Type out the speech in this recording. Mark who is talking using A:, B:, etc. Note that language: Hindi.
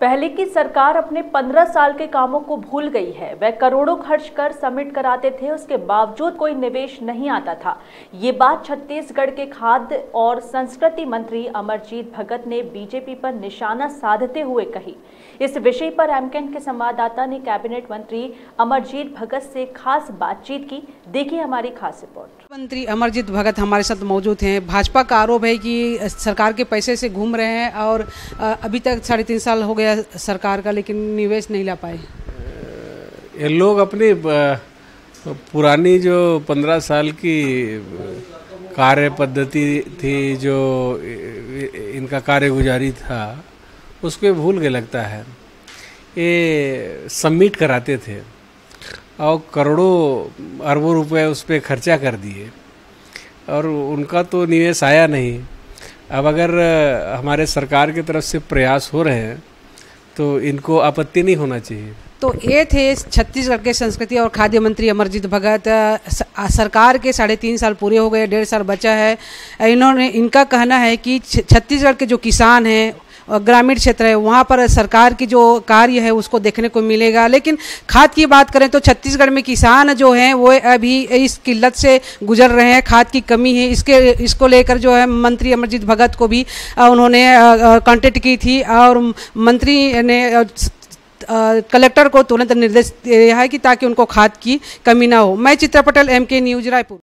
A: पहले की सरकार अपने 15 साल के कामों को भूल गई है, वह करोड़ों खर्च कर सबमिट कराते थे, उसके बावजूद कोई निवेश नहीं आता था। ये बात छत्तीसगढ़ के खाद्य और संस्कृति मंत्री अमरजीत भगत ने बीजेपी पर निशाना साधते हुए कही। इस विषय पर एमकेन के संवाददाता ने कैबिनेट मंत्री अमरजीत भगत से खास बातचीत की। देखिए हमारी खास रिपोर्ट।
B: मंत्री अमरजीत भगत हमारे साथ मौजूद हैं। भाजपा का आरोप है कि सरकार के पैसे से घूम रहे हैं और अभी तक साढ़े तीन साल हो गया सरकार का, लेकिन निवेश नहीं ला पाए?
C: ये लोग अपनी पुरानी जो पंद्रह साल की कार्य पद्धति थी, जो इनका कार्य गुजारी था, उसको भूल के लगता है। ये सबमिट कराते थे, और करोड़ों अरबों रुपए उस पर खर्चा कर दिए, और उनका तो निवेश आया नहीं। अब अगर हमारे सरकार की तरफ़ से प्रयास हो रहे हैं तो इनको आपत्ति नहीं होना चाहिए।
B: तो ये थे छत्तीसगढ़ के संस्कृति और खाद्य मंत्री अमरजीत भगत। सरकार के साढ़े तीन साल पूरे हो गए, डेढ़ साल बचा है। इन्होंने, इनका कहना है कि छत्तीसगढ़ के जो किसान हैं ग्रामीण क्षेत्र है, वहाँ पर सरकार की जो कार्य है उसको देखने को मिलेगा। लेकिन खाद की बात करें तो छत्तीसगढ़ में किसान जो हैं, वो अभी इस किल्लत से गुजर रहे हैं, खाद की कमी है। इसके, इसको लेकर जो है मंत्री अमरजीत भगत को भी उन्होंने कॉन्टेक्ट की थी और मंत्री ने कलेक्टर को तुरंत निर्देश दिया है कि ताकि उनको खाद की कमी ना हो। मैं Chitra Patel M K news Raipur.